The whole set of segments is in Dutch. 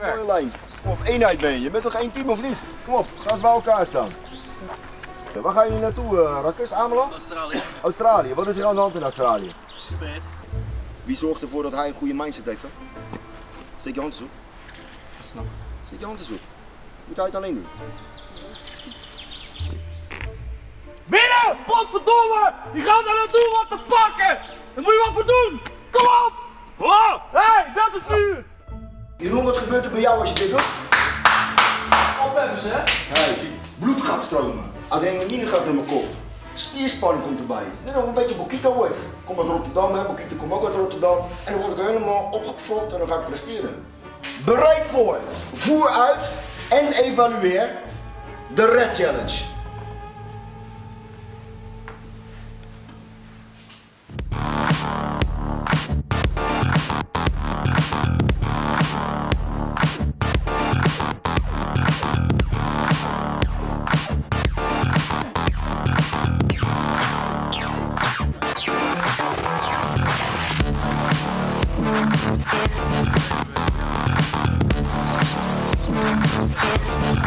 Mooie lijn. Kom op, eenheid ben je. Je bent toch één team of niet? Kom op, ga eens bij elkaar staan. Waar ga je nu naartoe, uh, Rakkers? Ameland? Australië. Australië. Wat is er aan de hand in Australië? Super hit. Wie zorgt ervoor dat hij een goede mindset heeft? Hè? Steek je hand eens op. Snap. Steek je hand eens op. Moet hij het alleen doen? Binnen! Potverdomme! Die gaat er naartoe wat te pakken! Daar moet je wat voor doen! Kom op! Hé, hey, dat is vuur! Jeroen, wat gebeurt er bij jou als je dit doet? Opheffen ze, hè? Hey, bloed gaat stromen. Adrenaline gaat naar mijn kop. Spierspanning komt erbij. Dit is nog een beetje Bokito wordt. Kom uit Rotterdam, hè. Bokito komt ook uit Rotterdam. En dan word ik helemaal opgefokt en dan ga ik presteren. Bereid voor, voer uit en evalueer de Red Challenge.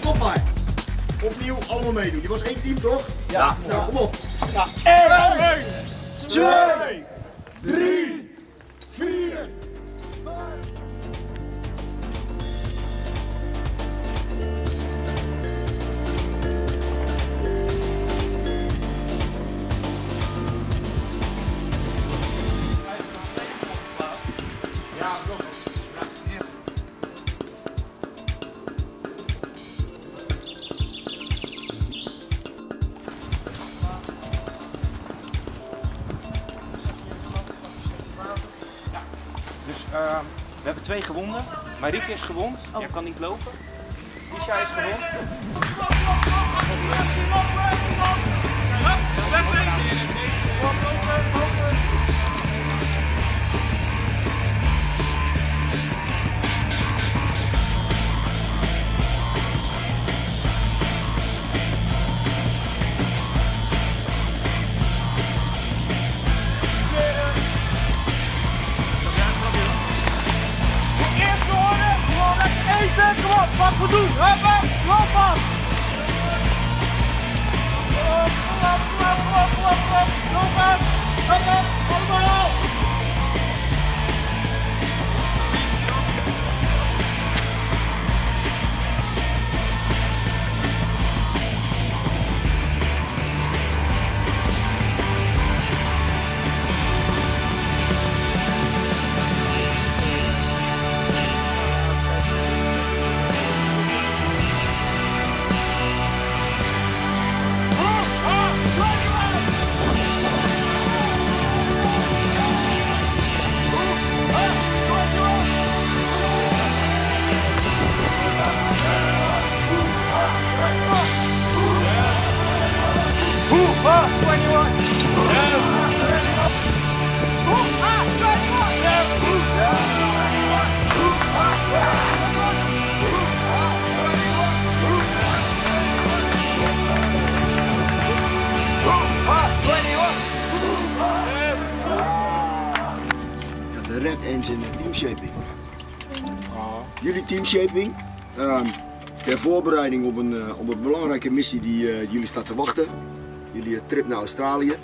Kom maar. Opnieuw allemaal meedoen. Je was één team toch? Ja. Nou, kom op. Ja. 1, 2, 3, Dus ehm, we hebben twee gewonden. Marieke is gewond, jij kan niet lopen. Isha is gewond. Eten, kom op, wat we doen, hoppa, loop eens in eh, teamshaping. Jullie teamshaping, ehm, ter voorbereiding op een, eh, op een belangrijke missie die eh, jullie staat te wachten. Jullie eh, trip naar Australië.